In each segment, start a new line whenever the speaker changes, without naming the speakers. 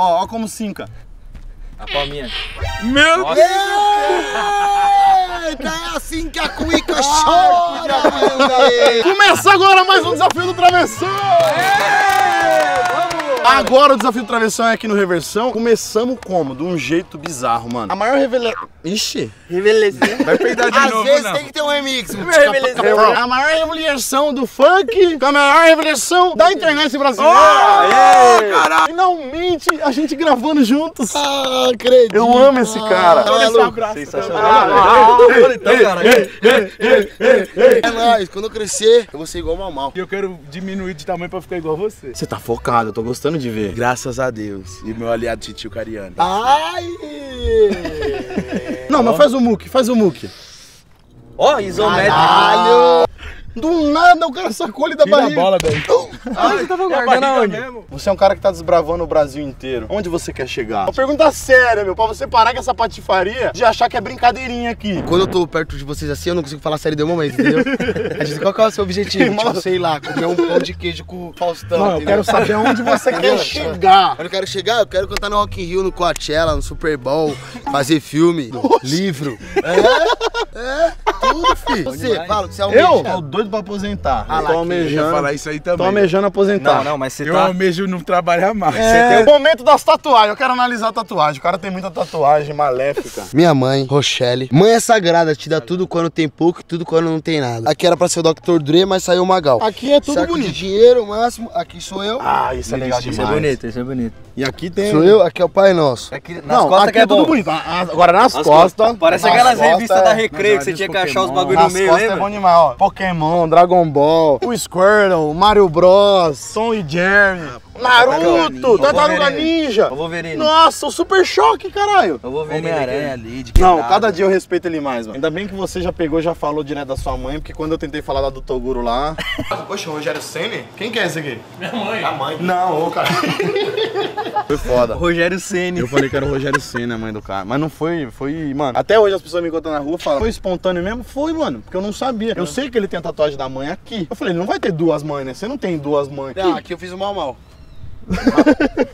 Ó, ó como cinca.
A palminha.
Meu
Nossa.
Eita, é assim que a cuica chora, meu
Começa agora mais um desafio do Travessão! Agora o desafio do Travessão é aqui no Reversão. Começamos como? De um jeito bizarro, mano. A maior revelação. Ixi!
Vai peidar de
Às
novo,
vezes
não.
tem que ter um remix.
A maior revelação do funk com a maior revelação da internet brasileira.
caralho.
Finalmente a gente gravando juntos.
Ah, acredito.
Eu amo esse cara.
Tá maluco?
Sensacional. Então,
É nóis, quando eu crescer, eu vou ser igual o Mamal.
E eu quero diminuir de tamanho pra ficar igual você.
Você tá focado, eu tô gostando de ver.
Graças a Deus. E meu aliado Titio Cariano.
Ai!
Não, mas faz o muque, faz o muque.
Ó, isométrico.
Caralho!
Do nada o cara sacou ele da
Tira a
barriga.
bola, velho.
Ah, você tava
É a
guardando aonde?
mesmo.
Você é um cara que tá desbravando o Brasil inteiro. Onde você quer chegar? Uma pergunta séria, meu, pra você parar com essa patifaria de achar que é brincadeirinha aqui.
Quando eu tô perto de vocês assim, eu não consigo falar sério de um momento, entendeu? A gente, qual que é o seu objetivo? Tipo, sei lá, comer um pão de queijo com o Faustão.
Não, eu quero saber onde você quer chegar.
Eu não quero chegar, eu quero cantar no Rock in Rio, no Coachella, no Super Bowl, fazer filme, livro. É, é, tudo, filho. Você, fala que você é um
Eu doido pra aposentar.
Ah
eu
lá,
tô
Eu
almejando,
falar isso aí
tô
também.
almejando aposentar.
Não, não, mas você
Eu
tá...
almejo não trabalhar mais.
É, o momento das tatuagens. Eu quero analisar a tatuagem. O cara tem muita tatuagem maléfica.
Minha mãe, Rochelle. Mãe é sagrada, te dá tudo quando tem pouco e tudo quando não tem nada. Aqui era pra ser o Dr. Dre, mas saiu o Magal.
Aqui é tudo
Saco de
bonito.
dinheiro, máximo. Aqui sou eu.
Ah, isso é legal
Isso é
Isso é
demais.
bonito, isso é bonito.
E aqui tem...
Sou eu, aqui é o Pai Nosso.
Aqui, nas
Não,
costas
aqui
que é,
é tudo bonito. Ah, ah, Agora nas
Nas
costas...
Parece
nas
aquelas revistas
é-
da Recreio que você tinha que achar os
Pokémon.
bagulho no
Nas
meio,
costas é
lembra?
bom demais, ó. Pokémon, Dragon Ball, o Squirtle, Mario Bros, Tom e Jerry, Naruto,
Tartaruga Ninja.
Ninja.
O Wolverine.
Nossa, o Super Choque, caralho.
Eu vou ver
Homem-Aranha ali, de
Não, cada dia eu respeito ele mais, mano. Ainda bem que você já pegou e já falou direto da sua mãe, porque quando eu tentei falar da do Toguro lá. Poxa, o Rogério Senna? Quem que é esse aqui? Minha mãe. A mãe. Não, ô, cara. foi foda.
Rogério Ceni.
Eu falei que era o Rogério Senna, a mãe do cara. Mas não foi, foi, mano. Até hoje as pessoas me encontram na rua e falam, foi espontâneo mesmo? Foi, mano. Porque eu não sabia. Eu sei que ele tem a tatuagem da mãe aqui. Eu falei, ele não vai ter duas mães, né? Você não tem duas mães.
Ah, aqui eu fiz o mal mal.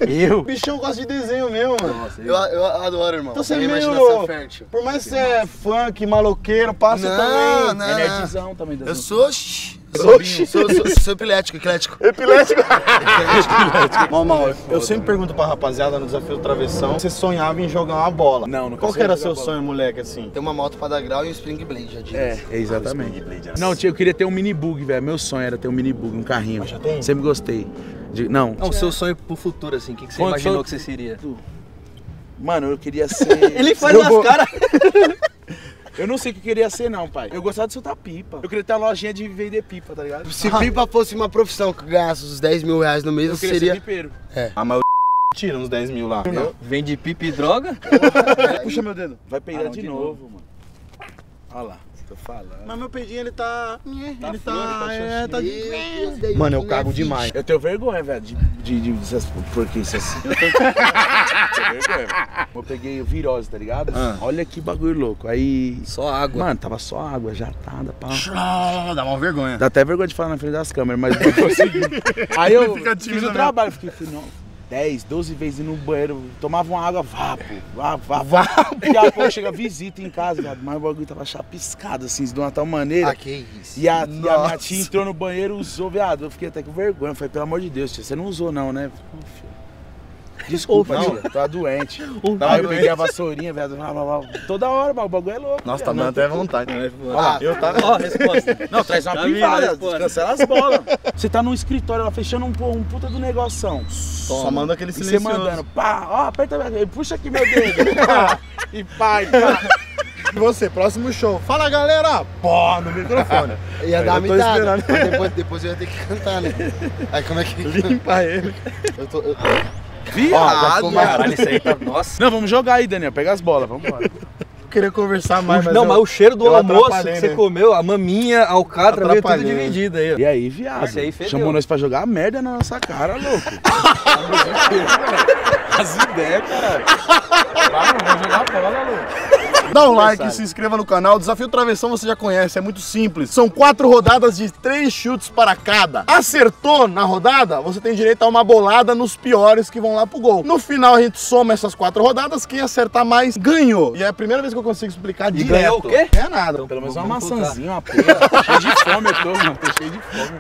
Eu?
O bichão gosta de desenho mesmo, mano.
Eu, eu adoro, irmão.
Então você é meio-
fértil.
Por mais que você é funk, maloqueiro, passa
Não,
também.
não,
Ele é
não.
tizão também. das
Eu sou... shh,
Oxi.
Sou, sou, sou epilético, eclético.
Epilético. Mal, mal, eu sempre pergunto pra rapaziada no desafio do travessão, você sonhava em jogar uma bola.
Não, nunca
Qual que era seu sonho, moleque, assim?
Tem uma moto pra dar grau e um Spring Blade, já disse.
É, é exatamente. Não, tio, eu queria ter um mini bug, velho. Meu sonho era ter um mini bug, um carrinho.
Mas já tem?
Sempre gostei. De- não,
Não, o seu sonho pro futuro, assim, o que, que você
Quando
imaginou que você seria?
mano, eu queria ser.
Ele faz
eu,
as
vou-
caras.
eu não sei o que eu queria ser, não, pai. Eu gostava de soltar pipa. Eu queria ter uma lojinha de vender pipa, tá ligado?
Se pipa fosse uma profissão que ganhasse uns 10 mil reais no mês,
Eu
seria...
ser pipeiro.
A maioria tira uns 10 mil lá.
Vende pipa e droga?
Puxa meu dedo.
Vai peidar
Ah, não,
de,
de
novo, mano. Olha lá, tô falando.
Mas meu pedinho, ele tá... ele
flor,
tá...
tá
é, tá de... Mano, eu cago
é
demais.
Eu tenho vergonha, velho, de, de, de, dessas porquices assim. Eu tenho, tenho vergonha. Eu peguei virose, tá ligado?
Ah.
Olha que bagulho louco. Aí.
Só água.
Mano, tava só água, jatada, pá.
Dá uma vergonha.
Dá até vergonha de falar na frente das câmeras, mas não consegui. Aí eu fiz o trabalho, fiquei, fui, não, 10, 12 vezes no banheiro, tomava uma água, vapo, vapo, vapo. Daqui a pouco chega visita em casa, viado, mas o bagulho tava chapiscado, assim, de uma tal maneira.
Ah, que isso.
E a, e a minha tia entrou no banheiro, usou, viado. Eu fiquei até com vergonha. Eu falei, pelo amor de Deus, tia, você não usou não, né? Filho. Desculpa,
Ô,
tia, tava doente.
Tava
Aí eu
doente.
peguei a vassourinha, viado. blá, blá, blá. Toda hora, mas o bagulho é louco.
Nossa, tá dando até vontade. né? Eu tava...
Ó, a resposta.
Não, traz uma
Tá
privada, cancela as bolas. Você tá num escritório, ela fechando um, um puta do negoção.
Só manda aquele
E você mandando, pá, ó, aperta, minha- puxa aqui meu dedo. pá, e pá, e pá.
E você, próximo show. Fala, galera! Pô, no microfone.
Ia dar uma
tô
mitada. Depois, depois eu ia ter que cantar, né? Aí como é que...
Limpa ele.
Eu tô... Eu...
Viado.
Caralho, isso aí tá. Nossa.
Não, vamos jogar aí, Daniel. Pega as bolas, vamos embora.
Queria conversar mais, mas
não,
eu-
mas o cheiro do
eu
almoço que
atrapalhei,
você
né?
comeu, a maminha, a alcatra, veio tudo
Atrapalhei.
dividido aí. ó.
E aí, viado?
Aí.
Chamou nós pra jogar a merda na nossa cara, louco. As ideias, caralho. Vai, vamos jogar bola, louco.
Dá um like, se inscreva no canal. Desafio Travessão você já conhece, é muito simples. São quatro rodadas de três chutes para cada. Acertou na rodada, você tem direito a uma bolada nos piores que vão lá pro gol. No final a gente soma essas quatro rodadas, quem acertar mais ganhou. E é a primeira vez que eu consigo explicar direto.
ganhou o quê?
É nada.
Pelo menos uma maçãzinha, uma pera. cheio de fome eu tô, mano. Tô cheio de fome.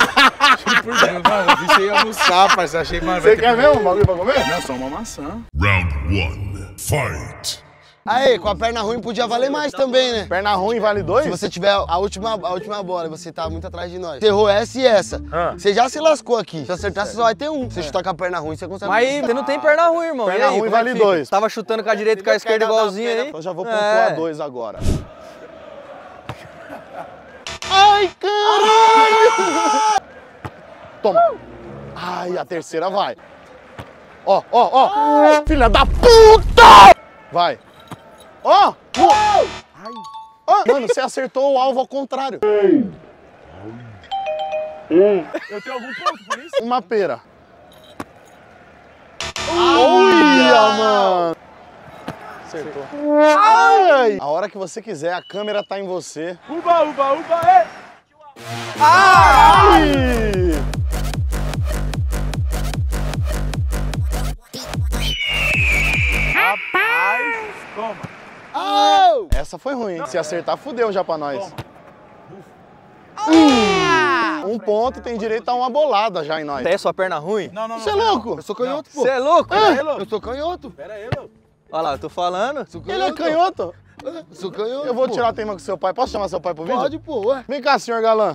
Por Deus, mano. Eu vi você ia almoçar, parceiro. Achei, mano.
Você quer
que-
mesmo um bagulho pra comer?
Não, só uma maçã.
Round one. Fight.
Aí, com a perna ruim podia valer mais também, né?
Perna ruim vale dois?
Se você tiver a última, a última bola e você tá muito atrás de nós. Você errou essa e essa. Você já se lascou aqui. Se acertar, você só vai ter um. Se chutar com a perna ruim, você consegue.
Mas aí, você não tem perna ruim, irmão.
Perna
aí,
ruim vale
é fica?
dois.
Tava chutando com a direita e com a esquerda igualzinho aí.
Então já vou
É.
pontuar dois agora. Ai, caralho! Toma. Ai, a terceira vai. Ó, ó, ó. Filha da puta! Vai. Ó. Ó. Ó, Mano, você acertou o alvo ao contrário.
Eu tenho algum ponto por isso?
Uma pera. Olha, mano. Acertou. Ai. A hora que você quiser, a câmera tá em você.
Uba, uba, uba, é!
Ai! Essa foi ruim. hein? Se acertar, fudeu já pra nós. Hum, Um ponto tem direito a uma bolada já em nós.
Até sua perna ruim?
Não, não, não.
Você é louco?
Eu sou canhoto, pô.
Você é louco?
Eu sou canhoto.
Pera aí, meu.
Olha lá, eu tô falando.
Sou
Ele é canhoto?
Eu sou canhoto.
Eu vou
pô.
tirar a tema com seu pai. Posso chamar seu pai pro vídeo?
Pode, pô, ué.
Vem cá, senhor galã.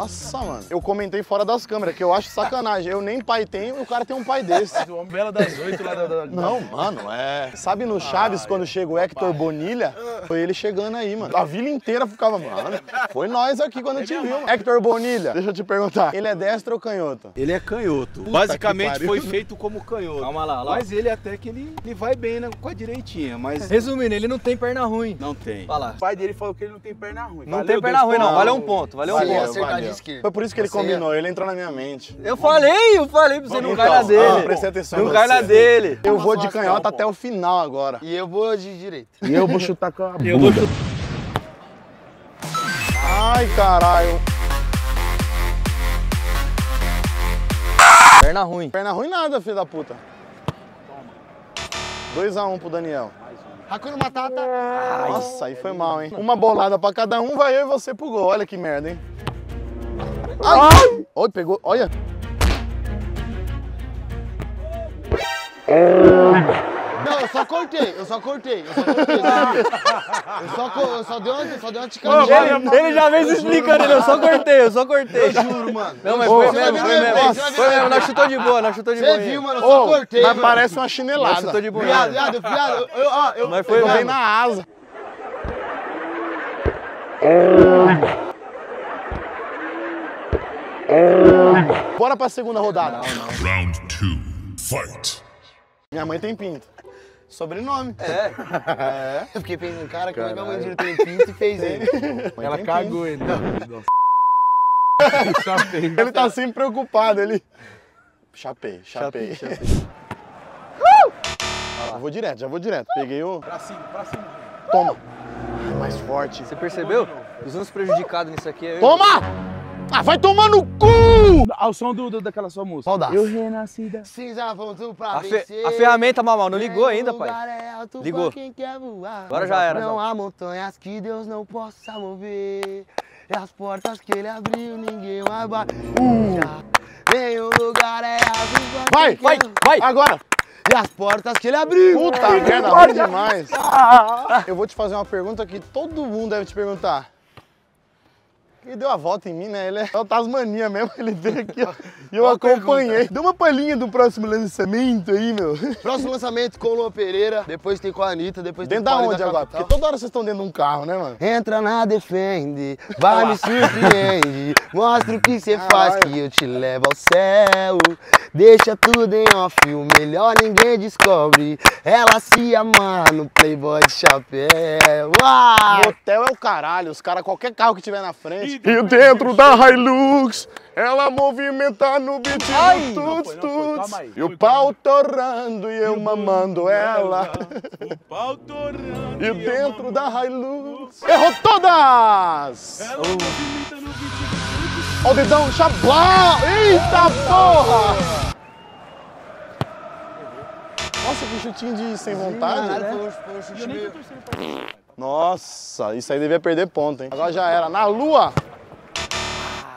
Nossa, mano. Eu comentei fora das câmeras, que eu acho sacanagem. Eu nem pai tenho e o cara tem um pai desse.
O homem bela das oito lá da... da-
Não, mano, é. Sabe no Chaves, quando chega o Hector Bonilha? Foi ele chegando aí, mano. A vila inteira ficava, mano. Foi nós aqui quando te viu. mano. Hector Bonilha, deixa eu te perguntar. Ele é destro ou canhoto?
Ele é canhoto.
que
Basicamente foi feito como canhoto.
Calma lá, lá.
Mas ele até que ele, ele vai bem né, com a direitinha, mas
Resumindo, ele não tem perna ruim.
não tem.
Olha lá.
O pai dele falou que ele não tem perna ruim.
Não
Valeu,
tem perna ruim, não. Valeu um ponto. Valeu um
Valeu.
ponto.
De esquerda.
Foi por isso que ele
Você
combinou, ele entrou na minha mente.
Eu falei, eu falei pra você não
Então,
cai na
ah,
dele.
prestei atenção
Não cai na dele.
Eu vou de canhota até o final agora.
E eu vou de direita.
E eu vou chutar com a
Eu vou chutar.
Ai, caralho.
Perna ruim.
Perna ruim nada, filho da puta. 2x1 um pro Daniel.
Hakuna Matata.
Nossa, aí foi mal, hein? Uma bolada pra cada um, vai eu e você pro gol. Olha que merda, hein? Ai! Oi, pegou. Olha.
Não, eu só cortei, eu só cortei, eu só cortei. Eu só, co- eu só dei uma, eu só dei uma ticadinha.
Ele, ele já vem se explicando, ele, eu só cortei, eu só cortei.
Juro, mano.
Não, mas
Ô,
foi
você
mesmo, foi mesmo.
você
Foi mesmo, nós chutou de boa, nós chutou de
Você
boa.
viu, mano? Eu só
Ô,
cortei.
mas
mano.
parece uma
Nós
chinelada.
chutou de boa.
Viado, viado, viado. Eu, eu, ó, eu,
Mas foi
Eu na asa. Bora pra segunda rodada.
Round two. Fight.
Minha mãe tem pinto. Sobrenome.
eu fiquei pensando, cara, como é que a mãe dele tem pinto e fez ele?
Ela cagou ele. Chapei.
Ele tá sempre preocupado, ele... Chapei, chapei. Já vou direto, já vou direto. Peguei o...
Pra cima, pra cima.
Toma. Mais forte.
Você percebeu? Os únicos prejudicados nisso aqui é eu.
Toma! Ah, vai tomar no cu!
Ao som do, do- daquela sua música.
Qual?
Eu renasci da...
Cinza, vamos pra
A, fe- a ferramenta, Mamal, não ligou ainda,
O
pai?
lugar é alto
Ligou.
pra quem quer voar.
Agora já era,
Não
Zó.
há montanhas que Deus não possa mover. E as portas que ele abriu, ninguém mais bate. Nenhum lugar é pra
Vai,
vai,
quer
vai.
Agora!
E as portas que ele abriu.
Puta merda, ruim demais. Eu vou te fazer uma pergunta que todo mundo deve te perguntar. Ele deu a volta em mim, né? Ele é o Tasmania mesmo, ele veio aqui, ó. E eu acompanhei. Dê uma palhinha do próximo lançamento aí, meu.
Próximo lançamento com o Luan Pereira, depois tem com a Anitta, depois
Dentro
tem
da
com a
onde
Paris
agora?
Capital.
Porque toda hora vocês estão dentro de um carro, né, mano?
Entra na defende, vai me surpreende, mostra o que você faz
Caralho.
que eu te levo ao céu. Deixa tudo em off, o melhor ninguém descobre. Ela se amarra no Playboy de chapéu. Uau!
Motel é o caralho, os caras, qualquer carro que tiver na frente. E dentro da Hilux, ela movimenta no beat
Ai!
do
Não
tuts,
foi, não foi,
tuts. E o pau torrando e eu mamando ela.
O pau torrando.
E dentro da Hilux. Errou todas!
Ela movimenta no beat do
Ó o dedão, chablau! Eita porra! Nossa, que chutinho de sem vontade.
Caralho,
né?
foi foi um chute meio-
Nossa, isso aí devia perder ponto, hein? Agora já era. Na lua!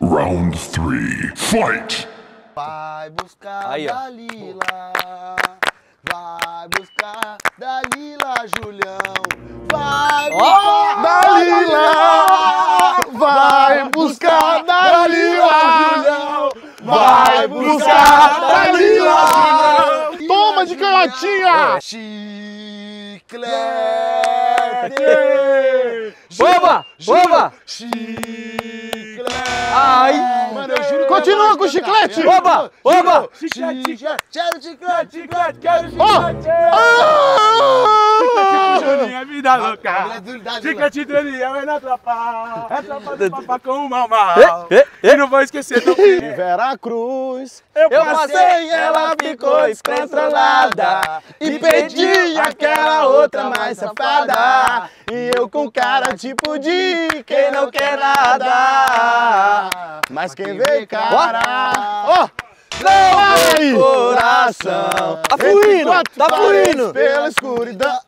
Round three, fight!
Vai buscar
Aí, ó.
Dalila. Vai buscar Dalila, Julião. Vai buscar
Dalila! Vai buscar Dalila!
Julião.
Vai buscar Dalila! Toma de canhotinha!
Chiclete.
Oba! Oba!
Chiclete.
Ai!
Mano, eu juro que
Continua com o chiclete.
Oba! Oba!
Chiclete. Quero chiclete.
Chiclete, quero chiclete.
Ah!
Juninho é vida
é
louca.
duridade,
Chiclete do Eliel é na tropa. É tropa do papá com o mal mal.
Eh.
E não vou esquecer do que
Veracruz,
Eu passei, ela ficou descontrolada E pedi aquela outra mais safada
E eu com cara tipo de quem não quer nada. Mas quem vê cara. Ó! Vai!
Coração Tá fluindo, tá fluindo
Pela escuridão.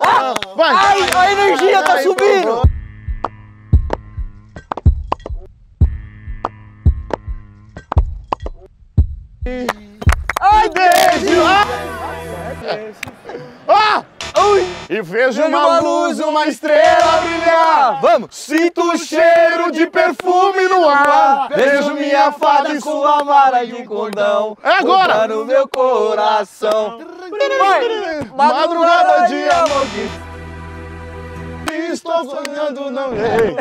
Vai!
Ai, a energia tá subindo
Ai, beijo! Ah! E vejo uma luz, uma estrela brilhar.
Vamos!
Sinto o cheiro de perfume no ar.
Vejo minha fada e sua vara de cordão
É agora!
no meu coração Vai!
Madrugada de amor estou sonhando não errei.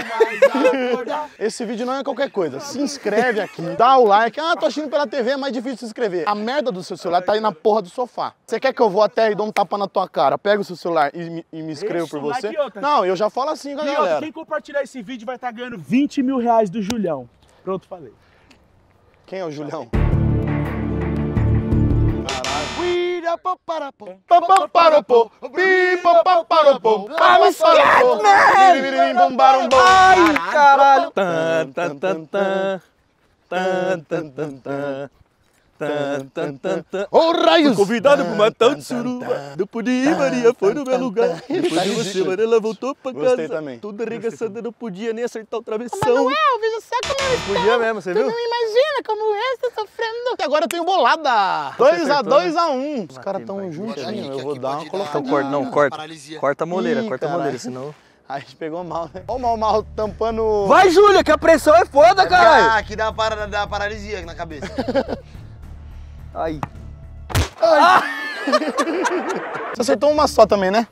Esse vídeo não é qualquer coisa. Se inscreve aqui, dá o like. Ah, tô assistindo pela TV, é mais difícil se inscrever. A merda do seu celular tá aí na porra do sofá. Você quer que eu vou até e dou um tapa na tua cara? Pega o seu celular e me, e me inscrevo por
like
você?
e outra.
Não, eu já falo assim com a
E outra,
galera.
quem compartilhar esse vídeo vai estar ganhando 20 mil reais do Julião. Pronto, falei.
Quem é o Julião? Biribiririm, bombarom, bom.
Ai, caralho! Tan, tan, tan, tan. Tan, tan, tan, tan. Tan, tan, tan, tan.
Ô, raios!
Convidado pro matar de suruba. Não podia ir, Maria, foi no meu lugar. Depois de você, Maria, ela voltou pra casa.
Gostei também.
Toda arregaçada, não podia nem acertar o travessão.
Manuel, veja só como eu estou.
Podia mesmo, você
Tu
viu?
não imagina como eu estou sofrendo.
E agora eu tenho bolada. 2 a
acertou,
2 a 1 Um. Os caras tão juntinhos. Eu vou dar uma colocada.
Então corta, não, corta.
Paralisia.
Corta a moleira, corta a moleira, senão...
Aí a gente pegou mal, né? Ó o mal mal tampando.
Vai, Júlia, que a pressão é foda, caralho!
Ah, aqui dá uma parada, dá uma paralisia na cabeça.
Aí.
Você acertou uma só também, né?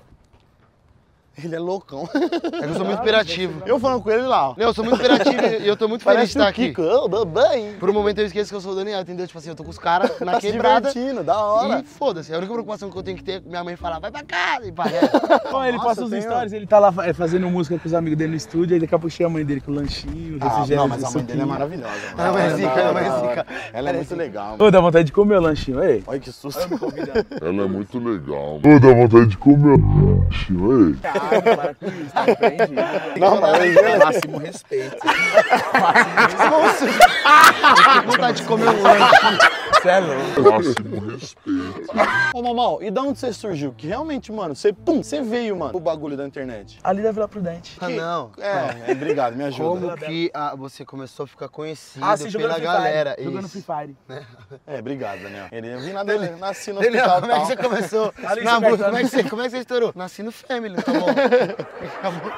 Ele é loucão.
É que eu sou muito imperativo.
Eu falando com ele lá, ó.
Não, eu sou muito imperativo e eu tô muito feliz de
Parece
estar
o
aqui.
Kiko. Babãe.
Por um momento eu esqueço que eu sou o Daniel, entendeu? Tipo assim, eu tô com os caras na
Tá se
quebrada.
divertindo, da hora.
E foda-se, a única preocupação que eu tenho que ter, minha mãe fala, vai pra casa e para.
Ó, ele
Nossa,
posta os
tem, ó.
stories, ele tá lá é, fazendo música com os amigos dele no estúdio, aí daqui a pouco a mãe dele com o lanchinho,
Ah,
refrigerante,
não, mas a mãe dele é
suquinho.
maravilhosa. mano.
A mãe é
Ela
zica,
da
a mãe é
hora.
zica.
Ela é muito legal. mano.
Ô, dá vontade de comer o lanchinho, ei.
Olha que susto.
Ela é muito legal. Ô, dá vontade de comer. Ei.
Para com isso, tá.
Não, mas ele-
Máximo respeito.
Tô com vontade de comer um lanche.
Você é louco.
Máximo respeito.
Ô, Mamal, e da onde você surgiu? Que realmente, mano, você, pum, você veio, mano, pro bagulho da internet.
Ali da Vila Prudente.
Ah, não.
É, é, obrigado, me ajuda.
Como que ah, você começou a ficar conhecido
Ah, sim,
pela galera?
Fire. Jogando. Free Fire.
É, obrigado, Daniel. Ele, eu vim na dele, nasci no
Daniel,
hospital
como é que você começou?
Ali,
Na música, como é que você, como é que você estourou? Nasci no Family, tá bom. Acabou.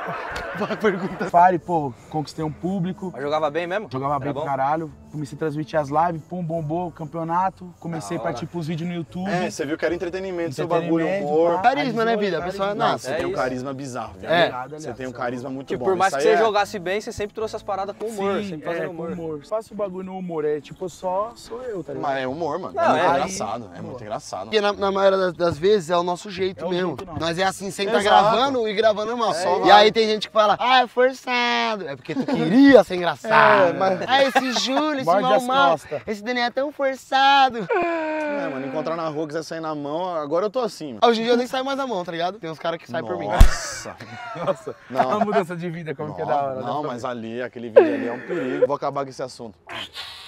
Vai perguntar.
Fire, pô, conquistei um público.
Mas jogava bem mesmo?
Jogava bem
Era
pro
bom?
caralho. Comecei a transmitir as lives, pum, bombou o campeonato. Comecei a partir pros vídeos no YouTube.
É, você viu que era entretenimento, seu bagulho, humor.
Carisma, né, vida? A pessoa
Não,
nasce.
você
É
tem um
isso.
carisma bizarro.
É.
Você tem um
é
carisma muito
Tipo,
bom.
por mais que você
é-
jogasse bem, você sempre trouxe as paradas com humor,
Sim,
sempre
é,
fazendo
com
humor.
humor. Faço o bagulho no humor, é tipo, só sou eu, tá ligado?
Mas é humor, mano.
Não,
é muito
é.
engraçado. É muito engraçado.
Porque na, na maioria das, das vezes é o nosso jeito
É
mesmo. Nós é assim, sem estar
Exato.
gravando e gravando mal.
só
e aí tem gente que fala, ah, é forçado. É porque tu queria ser engraçado.
É, mas-
Ah, esse Júlio, esse
Morde
mal mal, esse Daniel é tão forçado.
É, mano, encontrar na rua, quiser sair na mão, agora eu tô assim, mano.
Hoje em dia eu nem saio mais da mão, tá ligado? Tem uns caras que saem por mim.
Nossa.
Nossa,
Não.
uma mudança de vida, como que é da hora.
Não,
dá
não, mas ali, aquele vídeo ali é um perigo. Vou acabar com esse assunto.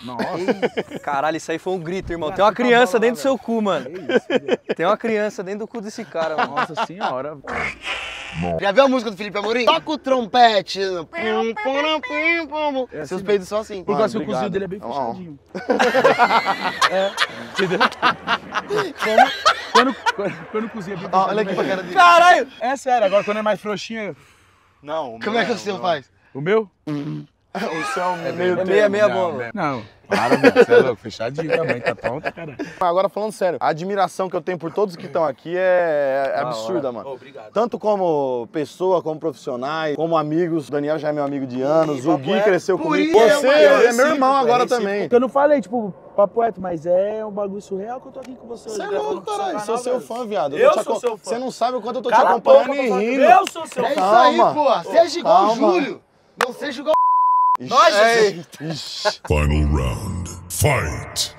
Nossa,
Caralho, isso aí foi um grito, irmão.
Ah,
Tem uma
você tá
criança
lá,
dentro do
velho.
seu cu, mano.
que isso, velho.
Tem uma criança dentro do cu desse cara, mano.
Nossa senhora.
Já viu a música do Felipe Amorim? Toca o trompete.
É
Seus
assim
peidos são assim.
Por causa que o cozinho dele é bem
ó.
fechadinho. é, entendeu? Quando, quando, quando cozinha bem
Ó, olha
fechadinho,
aqui pra cara dele.
Caralho!
É sério, agora quando é mais frouxinho,
Não,
Como é que o seu faz?
o meu?
O seu é meio
É meia, meia
velho. Não, para, velho, você é louco, fechadinho também, tá tonto, cara.
Agora falando sério, a admiração que eu tenho por todos que estão aqui é, é absurda, mano.
Obrigado.
Tanto como pessoa, como profissionais, como amigos. O Daniel já é meu amigo de anos, o Gui
é-
cresceu
por
comigo.
é
Você
uma-
é meu
é
irmão agora também.
Porque eu não falei, tipo, papo reto, mas é um bagulho surreal que eu tô aqui com você.
Você é louco, caralho. Sou seu fã, viado.
Eu sou seu fã.
Você não sabe o quanto eu tô te acompanhando e rindo.
Eu sou seu
É
fã.
isso aí, pô. Seja igual o. Júlio. Não seja igual
Nós,
Final round. Fight.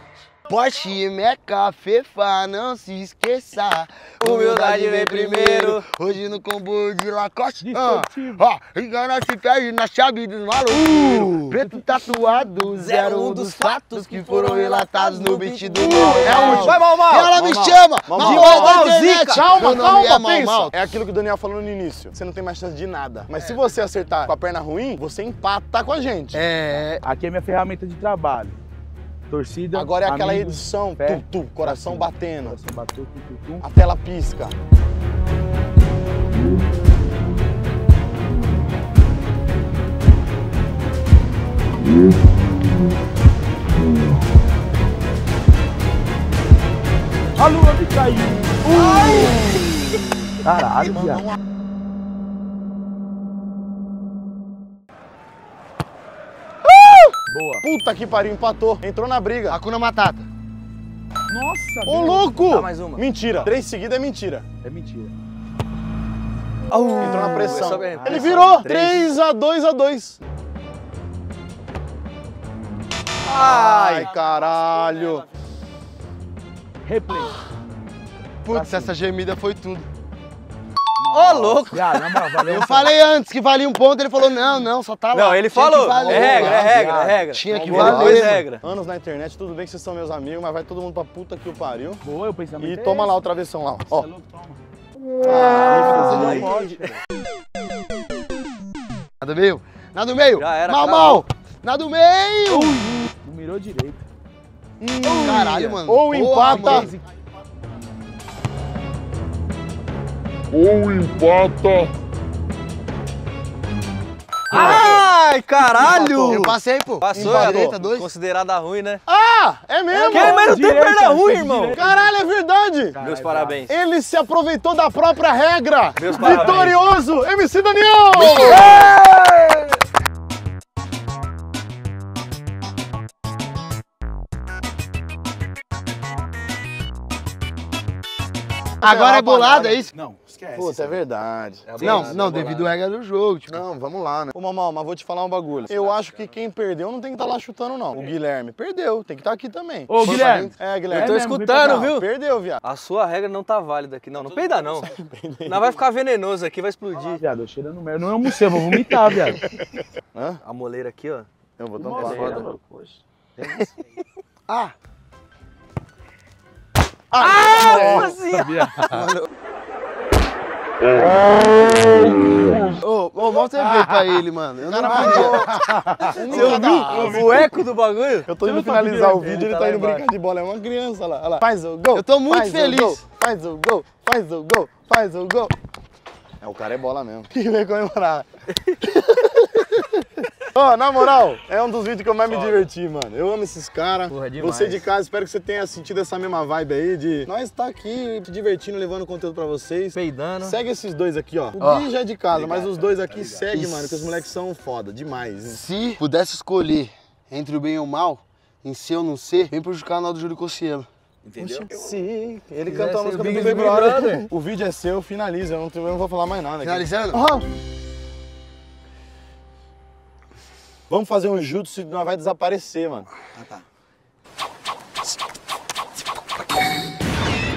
Porsche, Meca, Fefa, não se esqueça.
Humildade vem primeiro.
Hoje no combo de Lacoste. Ah, ó, engana se perde na chave dos malucos. Preto tatuado, zero um dos fatos que foram relatados no beat do meu.
É o último.
Vai, mal, mal.
E ela me
Mal,
chama,
mal,
mal,
mal,
mal,
mal,
internet.
Calma, calma,
é Mal
pensa.
Mal.
É aquilo que o Daniel falou no início. Você não tem mais chance de nada. Mas se você acertar com a perna ruim, você empata com a gente.
É,
Aqui é minha ferramenta de trabalho. Torcida.
Agora é aquela
amigos,
edição,
fé,
tu, tu, coração batendo,
Coração bateu,
a tela pisca.
A lua me caiu. Caralho, viado. Boa.
Puta que pariu, empatou. Entrou na briga.
Hakuna Matata.
Nossa,
Ô,
meu.
louco!
Dá mais uma.
Mentira. Três seguidas é mentira.
É mentira.
Entrou na pressão. Ele
Pressão.
virou.
Três.
3 a 2 a 2
Ai,
Ai, caralho.
Replay.
Putz, essa gemida foi tudo.
Ô, louco.
Viado, na moral, valeu.
Eu falei antes que valia um ponto, ele falou, não, não, só tá lá.
Não, ele
Tinha
falou.
valer,
É regra, é
viado.
regra, é regra.
Tinha que valer,
dois
mano.
regra.
Anos na internet, tudo bem que vocês são meus amigos, mas vai todo mundo pra puta que o pariu.
Boa, o pensamento
E
é
toma
esse.
lá o travessão lá. Ó.
É louco, toma.
Ah,
Ai.
Nada meio, nada meio.
Já era,
mal, mal. Nada do meio.
Não mirou direito.
Caralho, mano.
Ou empata.
mano.
Ou empata.
Ai, caralho.
Eu passei, pô.
Passou, é
direita, dois.
considerada ruim, né?
Ah, é mesmo?
Que? Mas não tem
direita,
perna ruim, irmão.
Caralho, é verdade.
Meus
Caralho,
parabéns.
Ele se aproveitou da própria regra.
Meus parabéns.
Vitorioso, MC Daniel.
Agora é bolada, é isso?
Não, esquece.
Puta, é verdade.
Não, não, devido à regra do jogo. Tipo,
Não, vamos lá, né? Ô, Mamal, mas vou te falar um bagulho. Eu acho que quem perdeu não tem que estar lá chutando, não. O Guilherme perdeu, tem que estar aqui também.
Ô, Guilherme.
É,
Eu
Guilherme.
tô
mesmo, vem
escutando, viu?
Perdeu, viado.
A sua regra não tá válida aqui. Não, não peida não. Não vai ficar venenoso aqui, vai explodir.
Viado, eu cheirando merda. Não é almocei, eu vou vomitar, viado.
A moleira aqui, ó.
Eu vou
Nossa,
tampar.
viado, poxa.
ah,
Nossa, viado.
ô, ô, mostra o pra ele, mano. Eu não vi.
Você ouviu o eco do bagulho?
Eu tô indo finalizar o vídeo,
Ele tá
tá indo brincar de bola. É uma criança lá. Faz o gol.
Eu tô muito
faz
feliz.
Faz o gol, faz o gol, faz o gol. É, o cara é bola mesmo. Que vem comemorar. Ó, na moral, é um dos vídeos que eu mais me diverti, mano. Eu amo esses caras.
Porra, demais.
Você de casa, espero que você tenha sentido essa mesma vibe aí de nós estar aqui te divertindo, levando conteúdo pra vocês.
Peidando.
Segue esses dois aqui, ó. O
Ó.
Gui já é de casa, mas os dois aqui segue,
Isso.
mano, que os moleques são foda demais, hein?
Se pudesse escolher entre o bem e o mal, em ser ou não ser, vem pro canal do Júlio Cossielo.
Entendeu?
Sim, ele cantou a música
o
do
Big
Big
Big
Brother.
Brother.
O vídeo é seu, finaliza, eu não, tenho- eu não vou falar mais nada aqui.
Finalizando?
Ah. Vamos fazer um jutsu e nós vai desaparecer, mano.
Ah, tá.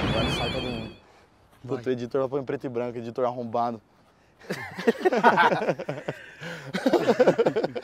Agora sai todo mundo. Puta, o editor pôr em preto e branco, editor arrombado.